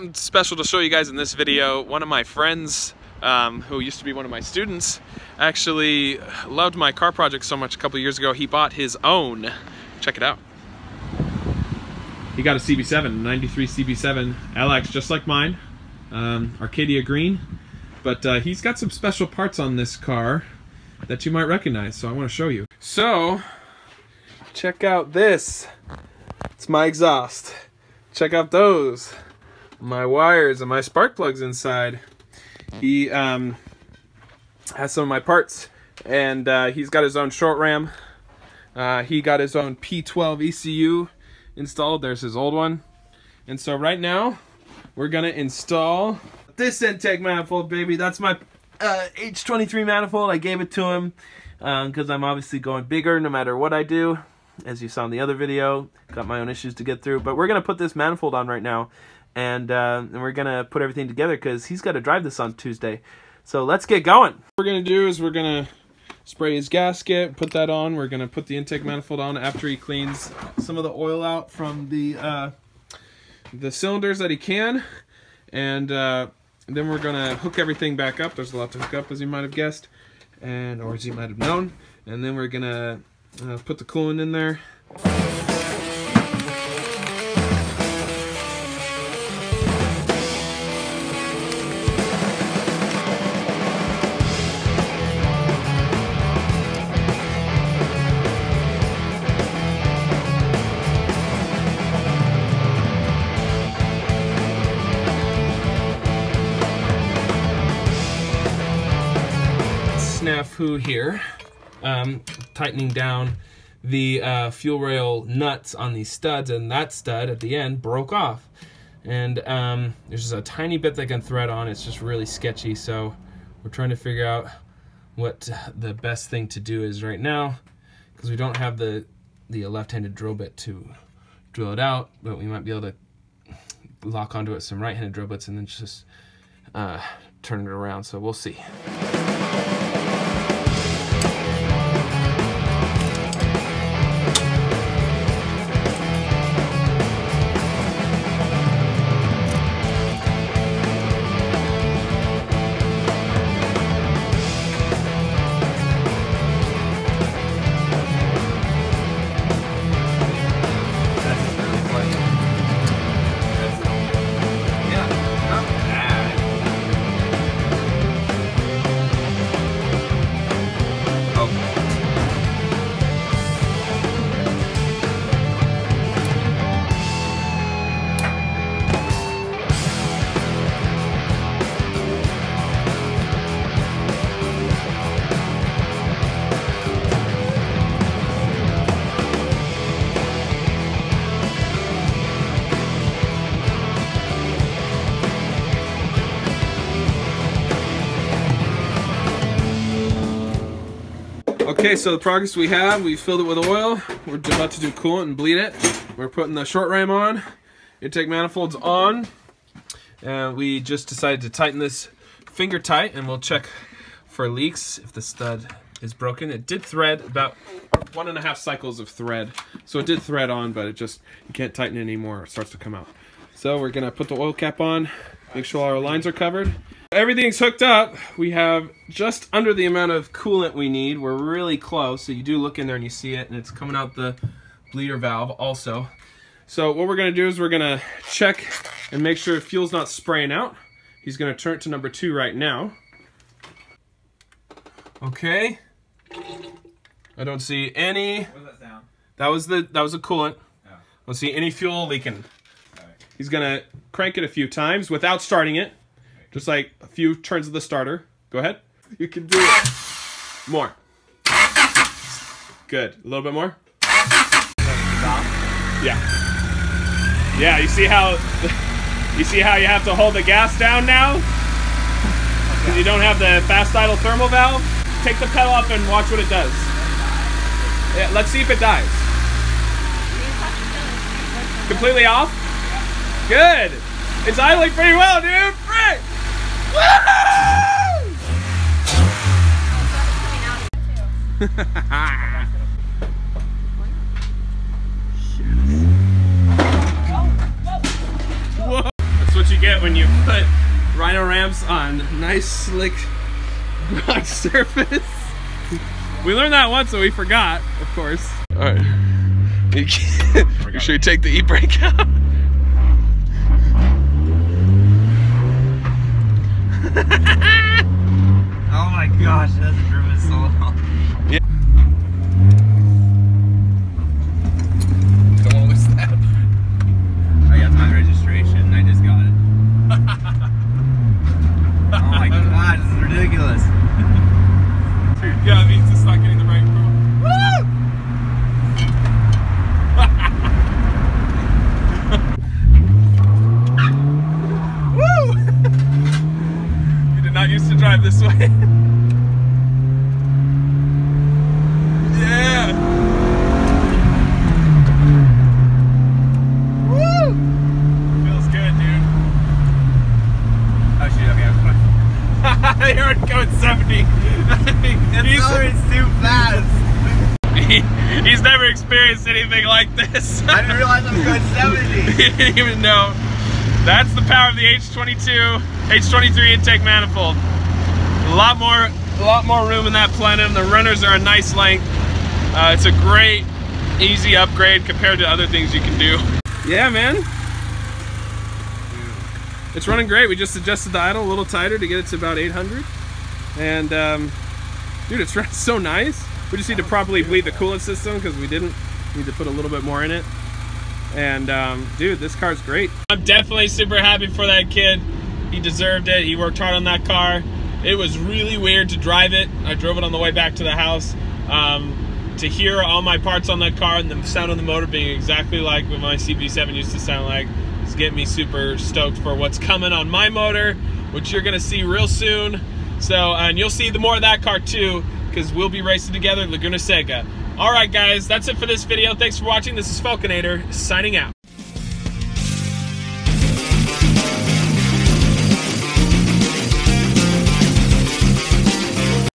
something special to show you guys in this video. One of my friends, um, who used to be one of my students, actually loved my car project so much a couple years ago, he bought his own. Check it out. He got a CB7, 93 CB7 LX, just like mine, um, Arcadia Green. But uh, he's got some special parts on this car that you might recognize, so I want to show you. So, check out this. It's my exhaust. Check out those. My wires and my spark plugs inside. He um, has some of my parts, and uh, he's got his own short ram. Uh, he got his own P12 ECU installed. There's his old one. And so right now, we're gonna install this intake manifold, baby. That's my uh, H23 manifold. I gave it to him because um, I'm obviously going bigger no matter what I do. As you saw in the other video, got my own issues to get through. But we're gonna put this manifold on right now, and uh, and we're gonna put everything together because he's got to drive this on Tuesday. So let's get going. What we're gonna do is we're gonna spray his gasket, put that on. We're gonna put the intake manifold on after he cleans some of the oil out from the uh, the cylinders that he can, and uh, then we're gonna hook everything back up. There's a lot to hook up, as you might have guessed, and or as you might have known. And then we're gonna uh, put the coolant in there. Snafu here, um, tightening down the uh, fuel rail nuts on these studs, and that stud at the end broke off. And um, there's just a tiny bit that can thread on. It's just really sketchy, so we're trying to figure out what the best thing to do is right now, because we don't have the the left-handed drill bit to drill it out, but we might be able to lock onto it some right-handed drill bits and then just uh, turn it around. So we'll see. Okay, so the progress we have, we filled it with oil. We're about to do coolant and bleed it. We're putting the short ram on, intake manifolds on. And we just decided to tighten this finger tight and we'll check for leaks if the stud is broken. It did thread about one and a half cycles of thread. So it did thread on, but it just, you can't tighten it anymore. It starts to come out. So we're gonna put the oil cap on, make sure all our lines are covered. Everything's hooked up. We have just under the amount of coolant we need. We're really close, so you do look in there and you see it, and it's coming out the bleeder valve also. So what we're gonna do is we're gonna check and make sure fuel's not spraying out. He's gonna turn it to number two right now. Okay. I don't see any. What was that sound? That was the that was a coolant. Oh. I don't see any fuel leaking. Alright. He's gonna crank it a few times without starting it. Just like a few turns of the starter. Go ahead. You can do it. More. Good. A little bit more. Yeah. Yeah, you see how you see how you have to hold the gas down now? Because you don't have the fast idle thermal valve? Take the pedal up and watch what it does. Yeah, let's see if it dies. Completely off? Good. It's idling pretty well, dude. Frick! Whoa. That's what you get when you put Rhino ramps on nice, slick rock surface. We learned that once, so we forgot, of course. All right. Make sure you take the e-brake out. Oh my gosh, that's driven so long. Don't want to step. Oh yeah, it's my registration. I just got it. oh my god, this is ridiculous. Yeah, it means it's not getting the right Woo! we did not used to drive this way. yeah. Woo! Feels good, dude. Oh shit, okay, I'm You're going 70. he's, too fast. he, he's never experienced anything like this. I didn't realize I was going 70. he didn't even know. That's the power of the H22, H23 intake manifold. A lot more, a lot more room in that plenum. The runners are a nice length. Uh, it's a great, easy upgrade compared to other things you can do. Yeah, man. It's running great. We just adjusted the idle a little tighter to get it to about 800. And um, dude, it's so nice. We just need to properly bleed the coolant system because we didn't. Need to put a little bit more in it. And um, dude, this car's great. I'm definitely super happy for that kid. He deserved it. He worked hard on that car. It was really weird to drive it. I drove it on the way back to the house. Um, to hear all my parts on that car and the sound of the motor being exactly like what my CB7 used to sound like is getting me super stoked for what's coming on my motor, which you're gonna see real soon. So, and you'll see the more of that car too, because we'll be racing together Laguna Seca. All right, guys, that's it for this video. Thanks for watching. This is Falconator signing out.